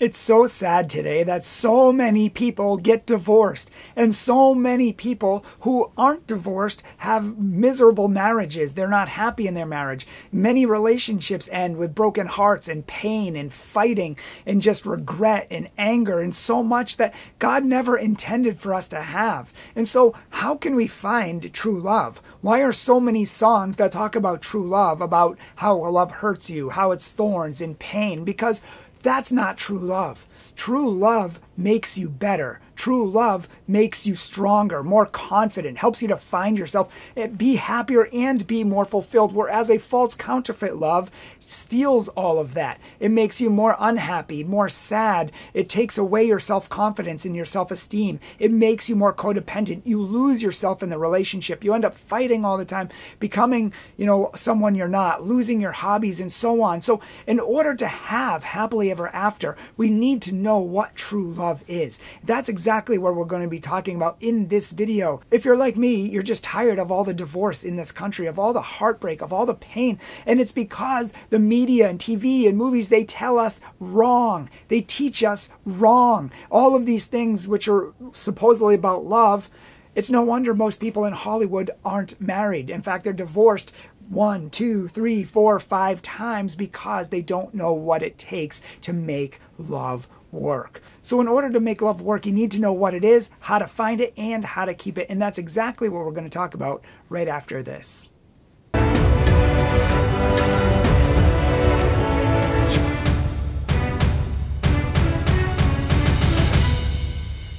It's so sad today that so many people get divorced, and so many people who aren't divorced have miserable marriages. They're not happy in their marriage. Many relationships end with broken hearts and pain and fighting and just regret and anger and so much that God never intended for us to have. And so, how can we find true love? Why are so many songs that talk about true love, about how love hurts you, how it's thorns and pain? Because that's not true love. True love makes you better. True love makes you stronger, more confident, helps you to find yourself, eh, be happier, and be more fulfilled. Whereas a false counterfeit love steals all of that. It makes you more unhappy, more sad. It takes away your self confidence and your self esteem. It makes you more codependent. You lose yourself in the relationship. You end up fighting all the time, becoming, you know, someone you're not, losing your hobbies, and so on. So, in order to have happily ever after, we need to know what true love is. That's exactly what we're going to be talking about in this video. If you're like me, you're just tired of all the divorce in this country, of all the heartbreak, of all the pain, and it's because the the media and TV and movies, they tell us wrong. They teach us wrong. All of these things, which are supposedly about love, it's no wonder most people in Hollywood aren't married. In fact, they're divorced one, two, three, four, five times because they don't know what it takes to make love work. So, in order to make love work, you need to know what it is, how to find it, and how to keep it. And that's exactly what we're going to talk about right after this.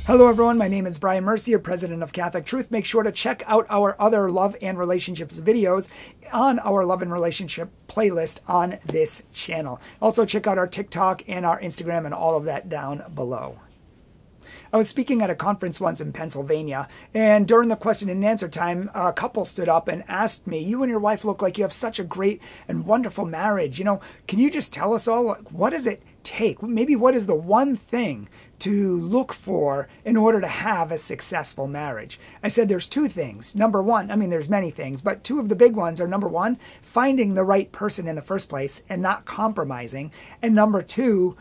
Hello, everyone. My name is Bryan Mercier, president of Catholic Truth. Make sure to check out our other love and relationships videos on our love and relationship playlist on this channel. Also, check out our TikTok and our Instagram and all of that down below. I was speaking at a conference once in Pennsylvania, and during the question and answer time, a couple stood up and asked me, You and your wife look like you have such a great and wonderful marriage. You know, can you just tell us all, what does it take? Maybe what is the one thing to look for in order to have a successful marriage? I said there's two things. Number one, I mean, there's many things, but two of the big ones are number one, finding the right person in the first place and not compromising. And number two,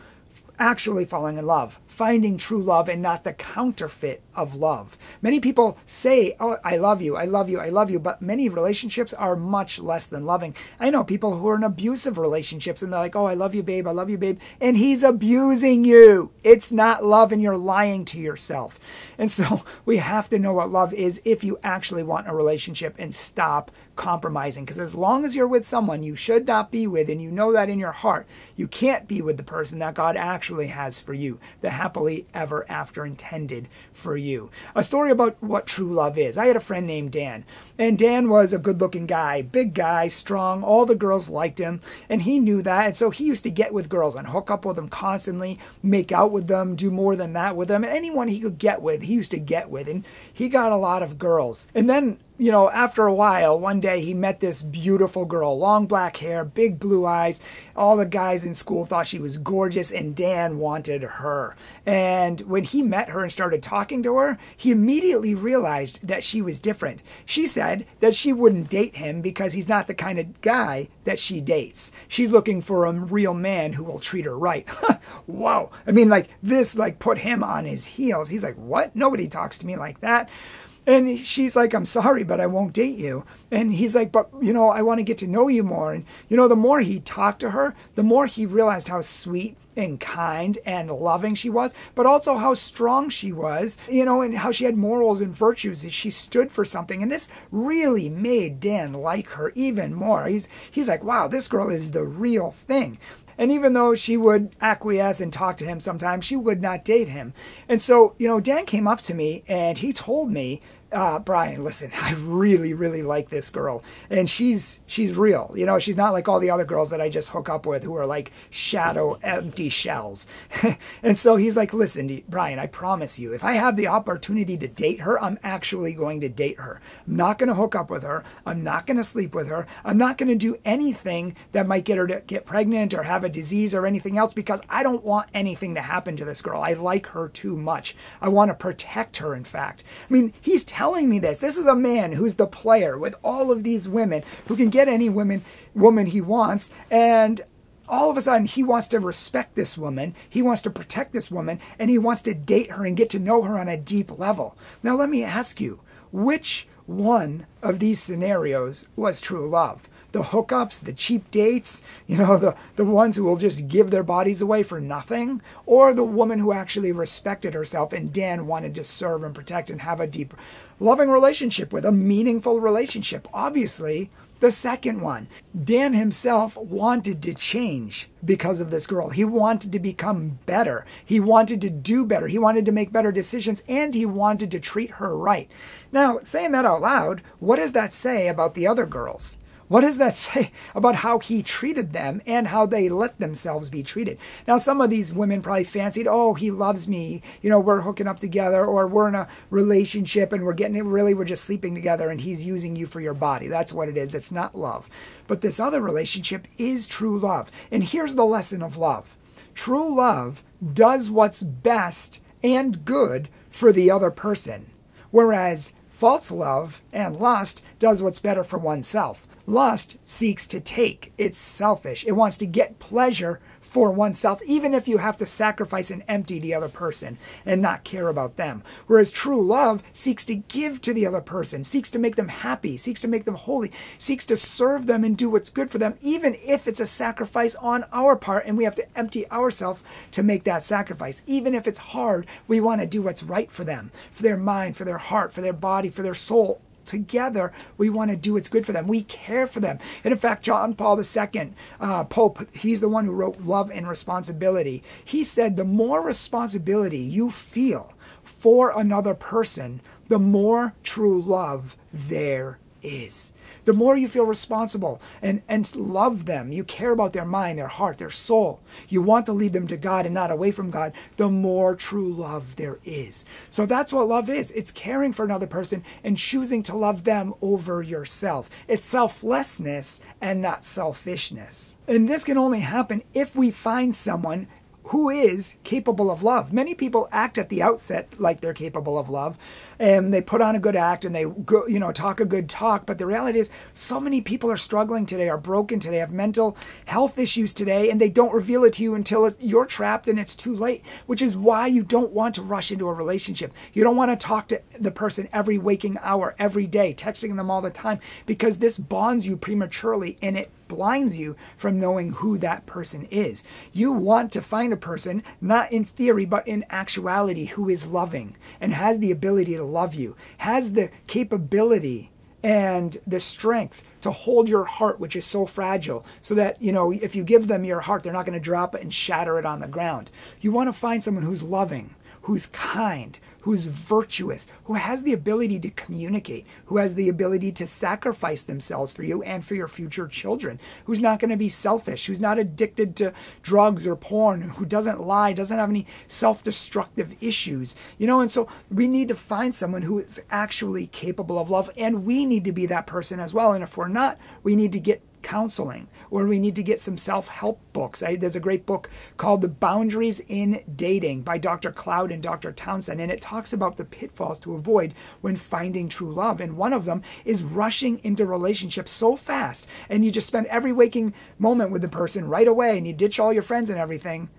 actually falling in love, finding true love and not the counterfeit of love. Many people say, Oh, I love you, I love you, I love you, but many relationships are much less than loving. I know people who are in abusive relationships and they're like, Oh, I love you, babe, I love you, babe, and he's abusing you. It's not love and you're lying to yourself. And so we have to know what love is if you actually want a relationship and stop compromising. Because as long as you're with someone you should not be with, and you know that in your heart, you can't be with the person that God actually has for you, the happily ever after intended for you. A story about what true love is. I had a friend named Dan, and Dan was a good looking guy, big guy, strong. All the girls liked him, and he knew that. And so he used to get with girls and hook up with them constantly, make out with them, do more than that with them. And anyone he could get with, he used to get with. And he got a lot of girls. And then you know, after a while, one day he met this beautiful girl, long black hair, big blue eyes. All the guys in school thought she was gorgeous, and Dan wanted her. And when he met her and started talking to her, he immediately realized that she was different. She said that she wouldn't date him because he's not the kind of guy that she dates. She's looking for a real man who will treat her right. Whoa. I mean, like, this, like, put him on his heels. He's like, what? Nobody talks to me like that. And she's like, I'm sorry, but I won't date you. And he's like, but you know, I want to get to know you more. And you know, the more he talked to her, the more he realized how sweet and kind and loving she was, but also how strong she was, you know, and how she had morals and virtues. That she stood for something. And this really made Dan like her even more. He's he's like, wow, this girl is the real thing. And even though she would acquiesce and talk to him sometimes, she would not date him. And so, you know, Dan came up to me and he told me uh, Bryan, listen, I really, really like this girl, and she's she's real. You know, she's not like all the other girls that I just hook up with who are like shadow, empty shells. and so he's like, listen, Bryan, I promise you, if I have the opportunity to date her, I'm actually going to date her. I'm not going to hook up with her. I'm not going to sleep with her. I'm not going to do anything that might get her to get pregnant or have a disease or anything else because I don't want anything to happen to this girl. I like her too much. I want to protect her. In fact, I mean, he's telling me this. This is a man who's the player with all of these women who can get any women woman he wants and all of a sudden he wants to respect this woman, he wants to protect this woman, and he wants to date her and get to know her on a deep level. Now, let me ask you, which one of these scenarios was true love? The hookups, the cheap dates, you know, the, the ones who will just give their bodies away for nothing, or the woman who actually respected herself and Dan wanted to serve and protect and have a deep, loving relationship with, a meaningful relationship. Obviously, the second one, Dan himself wanted to change because of this girl. He wanted to become better. He wanted to do better. He wanted to make better decisions and he wanted to treat her right. Now, saying that out loud, what does that say about the other girls? What does that say about how he treated them and how they let themselves be treated? Now, some of these women probably fancied, oh, he loves me, you know, we're hooking up together, or we're in a relationship and we're getting it, really, we're just sleeping together and he's using you for your body. That's what it is. It's not love. But this other relationship is true love. And here's the lesson of love true love does what's best and good for the other person, whereas false love and lust does what's better for oneself. Lust seeks to take, it's selfish. It wants to get pleasure for oneself, even if you have to sacrifice and empty the other person and not care about them. Whereas true love seeks to give to the other person, seeks to make them happy, seeks to make them holy, seeks to serve them and do what's good for them, even if it's a sacrifice on our part and we have to empty ourselves to make that sacrifice. Even if it's hard, we want to do what's right for them, for their mind, for their heart, for their body, for their soul, together, we want to do what's good for them. We care for them. And in fact, John Paul II, uh, Pope, he's the one who wrote Love and Responsibility. He said, the more responsibility you feel for another person, the more true love there is the more you feel responsible and, and love them, you care about their mind, their heart, their soul, you want to lead them to God and not away from God, the more true love there is. So that's what love is it's caring for another person and choosing to love them over yourself. It's selflessness and not selfishness. And this can only happen if we find someone who is capable of love. Many people act at the outset like they're capable of love, and they put on a good act and they go, you know talk a good talk. But the reality is, so many people are struggling today, are broken today, have mental health issues today, and they don't reveal it to you until you're trapped and it's too late. Which is why you don't want to rush into a relationship. You don't want to talk to the person every waking hour, every day, texting them all the time, because this bonds you prematurely and it blinds you from knowing who that person is. You want to find a person, not in theory, but in actuality, who is loving and has the ability to love you, has the capability and the strength to hold your heart, which is so fragile, so that, you know, if you give them your heart, they're not going to drop it and shatter it on the ground. You want to find someone who's loving, who's kind, who's virtuous, who has the ability to communicate, who has the ability to sacrifice themselves for you and for your future children, who's not going to be selfish, who's not addicted to drugs or porn, who doesn't lie, doesn't have any self destructive issues. You know, and so we need to find someone who is actually capable of love, and we need to be that person as well. And if we're not, we need to get counseling or we need to get some self-help books. I, there's a great book called the boundaries in dating by dr cloud and dr townsend and it talks about the pitfalls to avoid when finding true love and one of them is rushing into relationships so fast and you just spend every waking moment with the person right away and you ditch all your friends and everything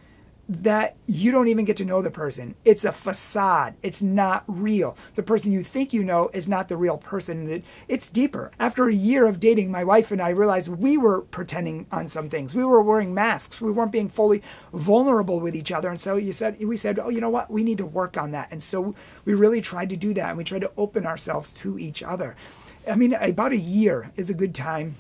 that you don't even get to know the person. It's a facade. It's not real. The person you think you know is not the real person. It's deeper. After a year of dating, my wife and I realized we were pretending on some things. We were wearing masks. We weren't being fully vulnerable with each other. And so you said we said, "Oh, you know what? We need to work on that." And so we really tried to do that and we tried to open ourselves to each other. I mean, about a year is a good time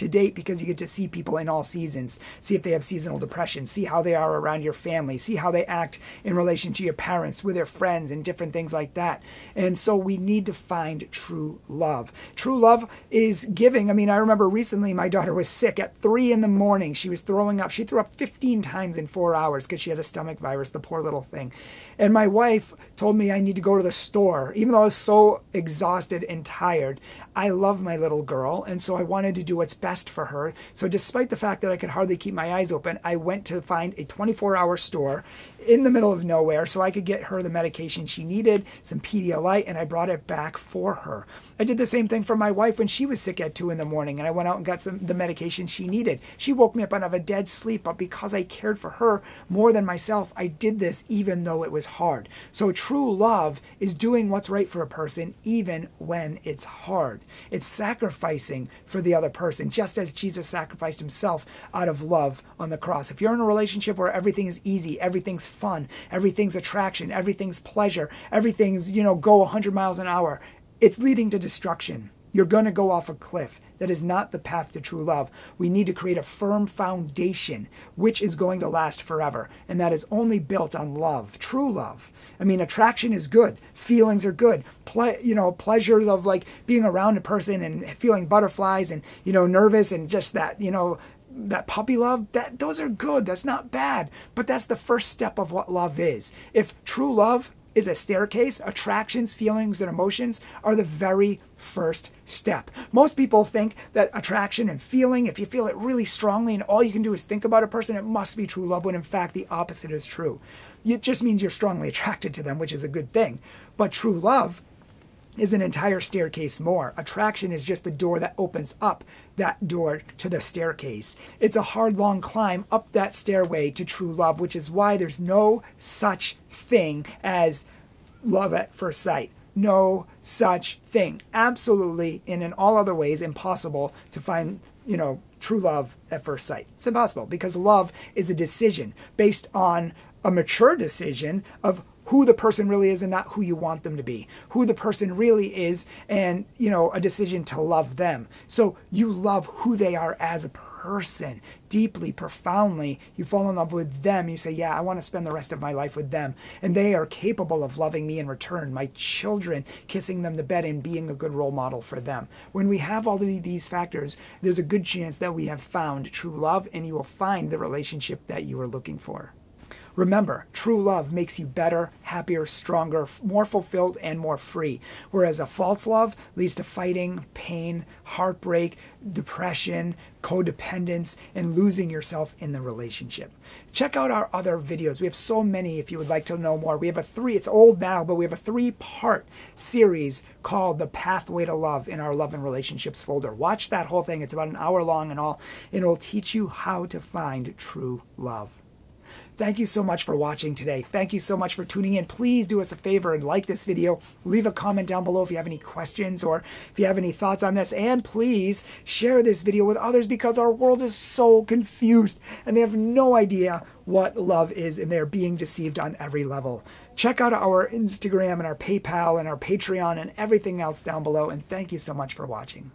to date because you get to see people in all seasons, see if they have seasonal depression, see how they are around your family, see how they act in relation to your parents, with their friends, and different things like that. And so we need to find true love. True love is giving. I mean, I remember recently my daughter was sick at three in the morning. She was throwing up. She threw up 15 times in four hours because she had a stomach virus, the poor little thing. And my wife told me I need to go to the store. Even though I was so exhausted and tired, I love my little girl. And so I wanted to do what's best for her. So, despite the fact that I could hardly keep my eyes open, I went to find a 24 hour store in the middle of nowhere so I could get her the medication she needed, some Pedialyte, and I brought it back for her. I did the same thing for my wife when she was sick at two in the morning, and I went out and got some the medication she needed. She woke me up out of a dead sleep, but because I cared for her more than myself, I did this even though it was hard. So true love is doing what's right for a person even when it's hard. It's sacrificing for the other person, just as Jesus sacrificed himself out of love on the cross. If you're in a relationship where everything is easy, everything's fun, everything's attraction, everything's pleasure, everything's, you know, go 100 miles an hour, it's leading to destruction. You're going to go off a cliff. That is not the path to true love. We need to create a firm foundation which is going to last forever, and that is only built on love, true love. I mean, attraction is good, feelings are good, Ple- you know, pleasures of like being around a person and feeling butterflies and you know nervous and just that you know that puppy love that those are good that's not bad but that's the first step of what love is if true love is a staircase. Attractions, feelings, and emotions are the very first step. Most people think that attraction and feeling, if you feel it really strongly and all you can do is think about a person, it must be true love, when in fact the opposite is true. It just means you're strongly attracted to them, which is a good thing. But true love is an entire staircase more. Attraction is just the door that opens up that door to the staircase. It's a hard, long climb up that stairway to true love, which is why there's no such thing as love at first sight. No such thing. Absolutely, and in all other ways, impossible to find, you know, true love at first sight. It's impossible because love is a decision based on a mature decision of who the person really is and not who you want them to be, who the person really is, and, you know, a decision to love them. So you love who they are as a person deeply, profoundly. You fall in love with them. You say, Yeah, I want to spend the rest of my life with them. And they are capable of loving me in return, my children, kissing them to bed and being a good role model for them. When we have all of these factors, there's a good chance that we have found true love and you will find the relationship that you are looking for. Remember, true love makes you better, happier, stronger, more fulfilled, and more free. Whereas a false love leads to fighting, pain, heartbreak, depression, codependence, and losing yourself in the relationship. Check out our other videos. We have so many if you would like to know more. We have a three, it's old now, but we have a three part series called The Pathway to Love in our Love and Relationships folder. Watch that whole thing. It's about an hour long and all, it'll teach you how to find true love. Thank you so much for watching today. Thank you so much for tuning in. Please do us a favor and like this video. Leave a comment down below if you have any questions or if you have any thoughts on this. And please share this video with others because our world is so confused and they have no idea what love is and they're being deceived on every level. Check out our Instagram and our PayPal and our Patreon and everything else down below. And thank you so much for watching.